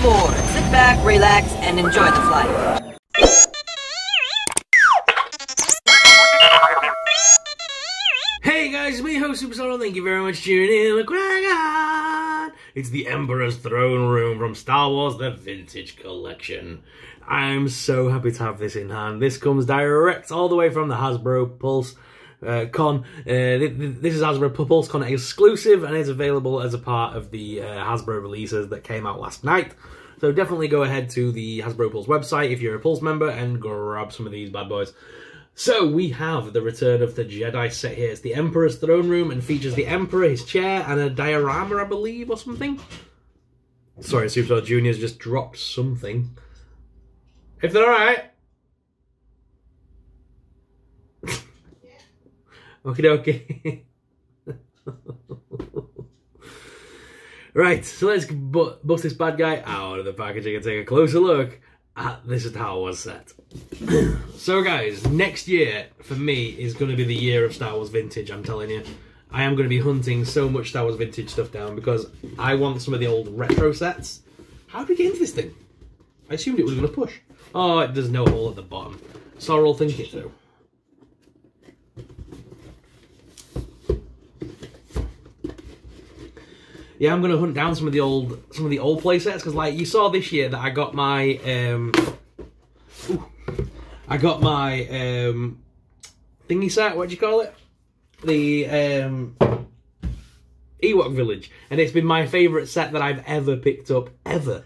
aboard. Sit back, relax, and enjoy the flight. Hey guys, it's me, host SuperSorrell. Thank you very much for tuning in. McGregor! It's the Emperor's Throne Room from Star Wars The Vintage Collection. I'm so happy to have this in hand. This comes direct all the way from the Hasbro Pulse uh, Con. Uh, th- th- this is Hasbro Pulse Con exclusive and is available as a part of the uh, Hasbro releases that came out last night. So definitely go ahead to the Hasbro Pulse website if you're a Pulse member and grab some of these bad boys. So we have the Return of the Jedi set here. It's the Emperor's throne room and features the Emperor, his chair, and a diorama, I believe, or something. Sorry, SuperSorrell Junior's just dropped something. If they're alright. Okie dokie. right, so let's bu- bust this bad guy out of the packaging and take a closer look at this Star Wars set. so, guys, next year for me is going to be the year of Star Wars Vintage, I'm telling you. I am going to be hunting so much Star Wars Vintage stuff down because I want some of the old retro sets. How did we get into this thing? I assumed it was going to push. Oh, there's no hole at the bottom. Sorry, I'll think it through. Yeah, I'm gonna hunt down some of the old some of the old play sets because, like, you saw this year that I got my um, ooh, I got my um, thingy set. What do you call it? The um, Ewok Village, and it's been my favourite set that I've ever picked up ever.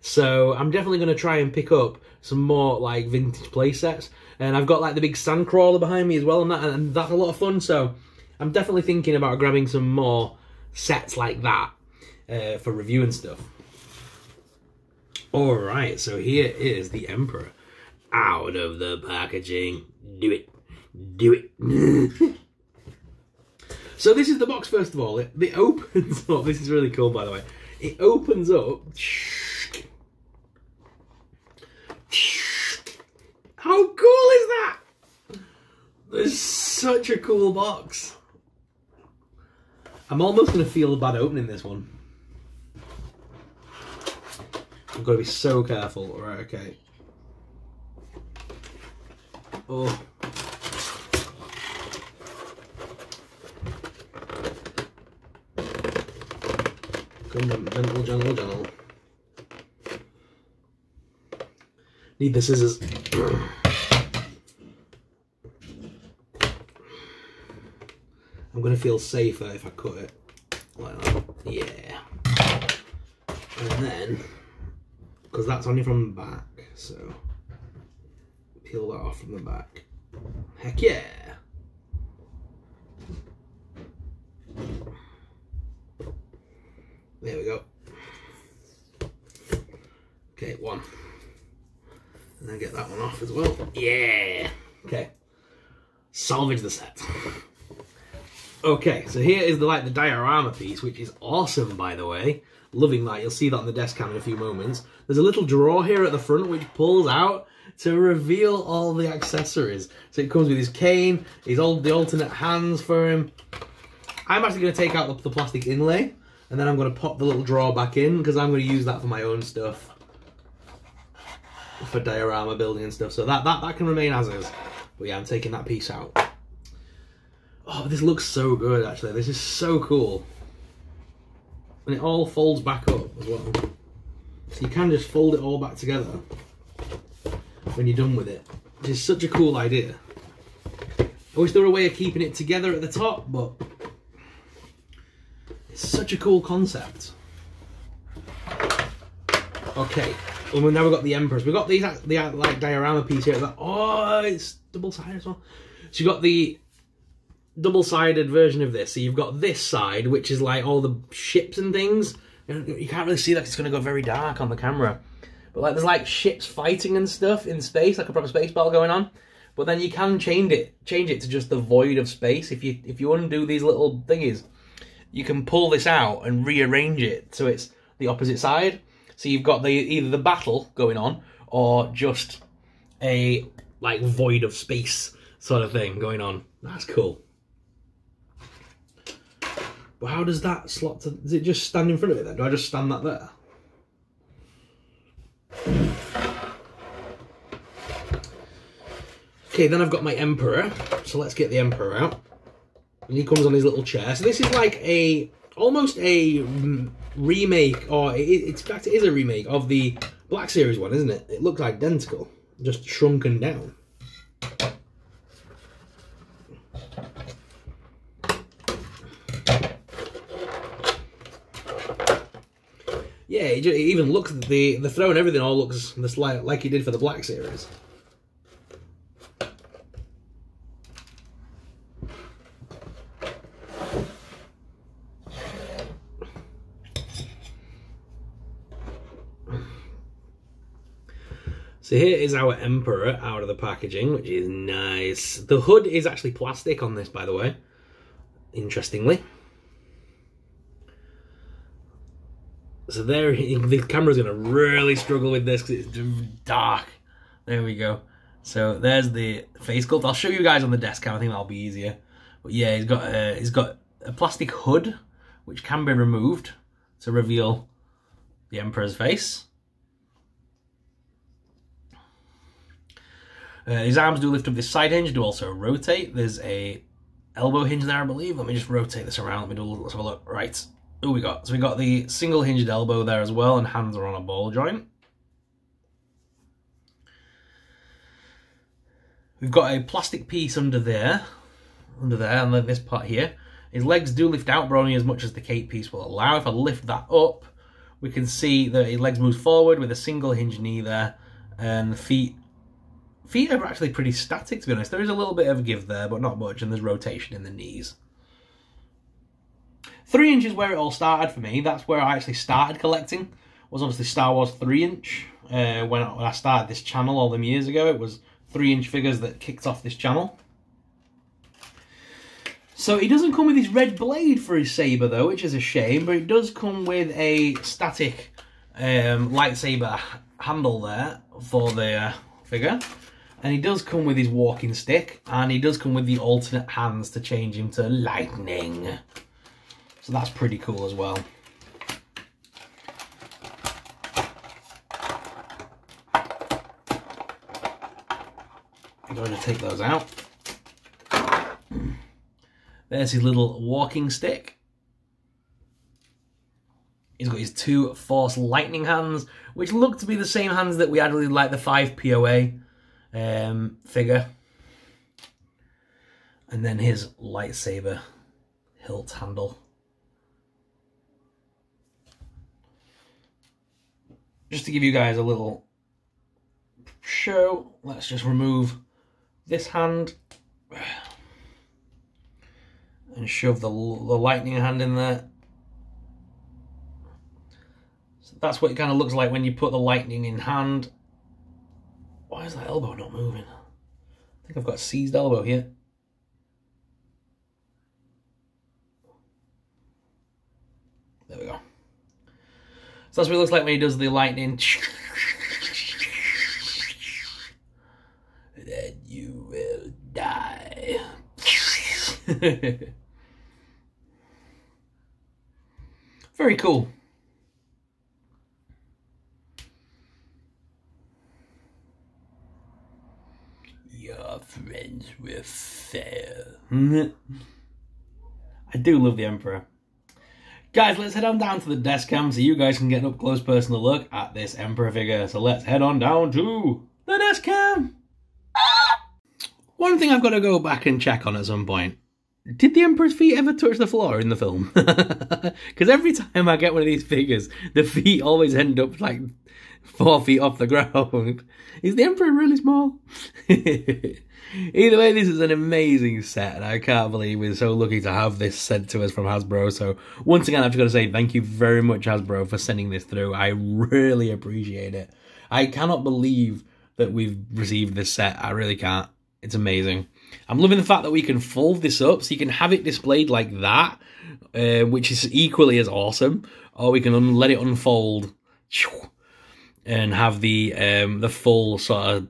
So I'm definitely going to try and pick up some more like vintage play sets. And I've got like the big sandcrawler behind me as well, and that and that's a lot of fun. So I'm definitely thinking about grabbing some more sets like that uh, for review and stuff. All right, so here is the Emperor out of the packaging. Do it, do it. so this is the box. First of all, it, it opens up. This is really cool, by the way. It opens up. How cool is that? This is such a cool box. I'm almost going to feel bad opening this one. I've got to be so careful. Alright, okay. Oh. Come gentle, gentle, gentle. Need the scissors. I'm gonna feel safer if I cut it like that. Yeah. And then, because that's only from the back, so peel that off from the back. Heck yeah! There we go. Okay, one. And then get that one off as well. Yeah! Okay. Salvage the set. Okay, so here is the like the diorama piece, which is awesome, by the way. Loving that. You'll see that on the desk cam in a few moments. There's a little drawer here at the front which pulls out to reveal all the accessories. So it comes with his cane, his old the alternate hands for him. I'm actually going to take out the, the plastic inlay, and then I'm going to pop the little drawer back in because I'm going to use that for my own stuff, for diorama building and stuff. So that that that can remain as is. But yeah, I'm taking that piece out. Oh, this looks so good, actually. This is so cool. And it all folds back up as well. So you can just fold it all back together when you're done with it. Which is such a cool idea. I wish there were a way of keeping it together at the top, but it's such a cool concept. Okay, well now we've got the Emperors. We've got these the like diorama piece here. Oh, it's double sided as well. So you've got the double-sided version of this. So you've got this side, which is like all the ships and things. You can't really see that it's going to go very dark on the camera. But like there's like ships fighting and stuff in space, like a proper space battle going on. But then you can change it, change it to just the void of space. If you if you undo these little thingies, you can pull this out and rearrange it so it's the opposite side. So you've got the either the battle going on or just a like void of space sort of thing going on. That's cool. But how does that slot to... Does it just stand in front of it then? Do I just stand that there? Okay, then I've got my Emperor. So let's get the Emperor out. And he comes on his little chair. So this is like a almost a remake, or it, it's in fact it is a remake of the Black Series one, isn't it? It looks identical, just shrunken down. Yeah, it, just, even looks the the throw and everything all looks just like like he did for the Black Series. So here is our Emperor out of the packaging, which is nice. The hood is actually plastic on this, by the way, interestingly. So there, the camera's to really struggle with this because it's dark. There we go. So there's the face sculpt. I'll show you guys on the desk cam. I think that'll be easier. But yeah, he's got a, he's got a plastic hood, which can be removed to reveal the Emperor's face. Uh, his arms do lift up this side hinge, do also rotate. There's a elbow hinge there, I believe. Let me just rotate this around. Let me do a little, let's have a look. Right. Who we got? So we got the single hinged elbow there as well, and hands are on a ball joint. We've got a plastic piece under there, under there, and then this part here. His legs do lift out, but only as much as the cape piece will allow. If I lift that up, we can see that his legs move forward with a single hinge knee there, and the feet feet are actually pretty static to be honest. There is a little bit of give there, but not much, and there's rotation in the knees. Three inch is where it all started for me. That's where I actually started collecting. Was obviously Star Wars three inch. Uh, when I started this channel all them years ago, it was three inch figures that kicked off this channel. So he doesn't come with his red blade for his saber though, which is a shame. But it does come with a static um, lightsaber handle there for the uh, figure. And he does come with his walking stick, and he does come with the alternate hands to change him to lightning. So that's pretty cool as well. I'm going to take those out. There's his little walking stick. He's got his two Force Lightning hands, which look to be the same hands that we had with like the 5 POA um, figure. And then his lightsaber hilt handle. Just to give you guys a little show, let's just remove this hand and shove the, the lightning hand in there. So that's what it kind of looks like when you put the lightning in hand. Why is that elbow not moving? I think I've got seized elbow here. There we go. So that's what it looks like when he does the lightning. then you will die. Very cool. Your friends will fail. I do love the Emperor. Guys, let's head on down to the desk cam so you guys can get an up close personal look at this Emperor figure. So let's head on down to the desk cam. One thing I've got to go back and check on at some point. Did the Emperor's feet ever touch the floor in the film? Because every time I get one of these figures, the feet always end up like four feet off the ground. Is the Emperor really small? Either way, this is an amazing set, and I can't believe we're so lucky to have this sent to us from Hasbro. So, once again, I've just got to say thank you very much, Hasbro, for sending this through. I really appreciate it. I cannot believe that we've received this set. I really can't. It's amazing. I'm loving the fact that we can fold this up so you can have it displayed like that, uh, which is equally as awesome. Or we can let it unfold and have the um, the full sort of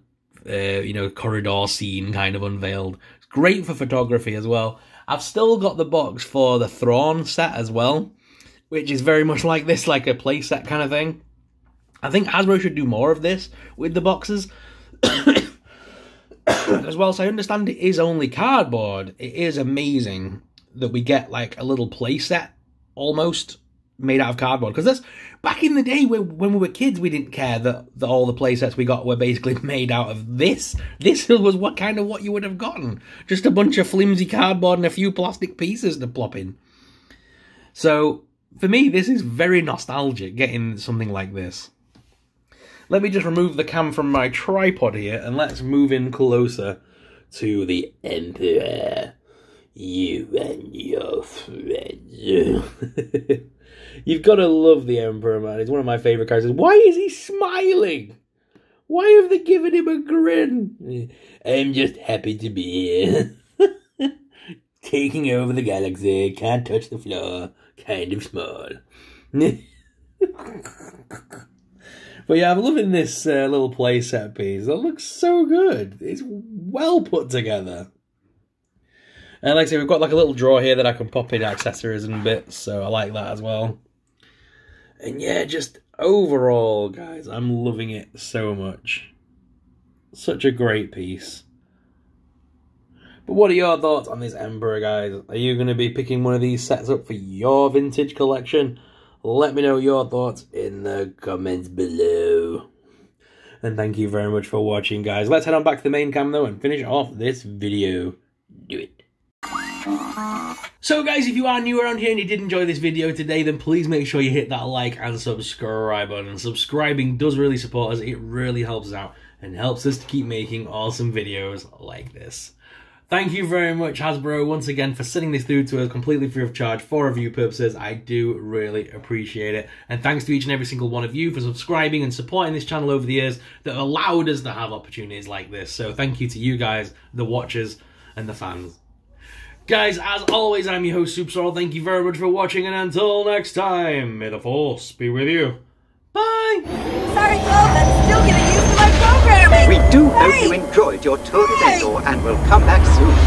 uh, you know, corridor scene kind of unveiled. It's great for photography as well. I've still got the box for the Thrawn set as well, which is very much like this, like a playset kind of thing. I think Hasbro should do more of this with the boxes. as well So I understand it is only cardboard, it is amazing that we get like a little playset almost made out of cardboard. Because that's back in the day when, when we were kids, we didn't care that, that all the playsets we got were basically made out of this. This was what kind of what you would have gotten. Just a bunch of flimsy cardboard and a few plastic pieces to plop in. So for me, this is very nostalgic getting something like this. Let me just remove the cam from my tripod here and let's move in closer to the Emperor. You and your friends. You've got to love the Emperor, man. He's one of my favorite characters. Why is he smiling? Why have they given him a grin? I'm just happy to be here. Taking over the galaxy, can't touch the floor, kind of small. But yeah, I'm loving this uh, little playset piece. That looks so good. It's well put together. And like I say, we've got like a little drawer here that I can pop in accessories and bits, so I like that as well. And yeah, just overall, guys, I'm loving it so much. Such a great piece. But what are your thoughts on this Emperor, guys? Are you going to be picking one of these sets up for your vintage collection? Let me know your thoughts in the comments below. And thank you very much for watching, guys. Let's head on back to the main cam, though, and finish off this video. Do it. So guys, if you are new around here and you did enjoy this video today, then please make sure you hit that like and subscribe button. Subscribing does really support us, it really helps us out and helps us to keep making awesome videos like this. Thank you very much, Hasbro, once again for sending this through to us completely free of charge for review purposes. I do really appreciate it. And thanks to each and every single one of you for subscribing and supporting this channel over the years that allowed us to have opportunities like this. So thank you to you guys, the watchers, and the fans. Guys, as always, I'm your host, SuperSorrell. Thank you very much for watching, and until next time, may the Force be with you. Bye! Sorry, Flo, but still getting used to my programming. We do hope you enjoyed your tour of Hey! Endor and will come back soon.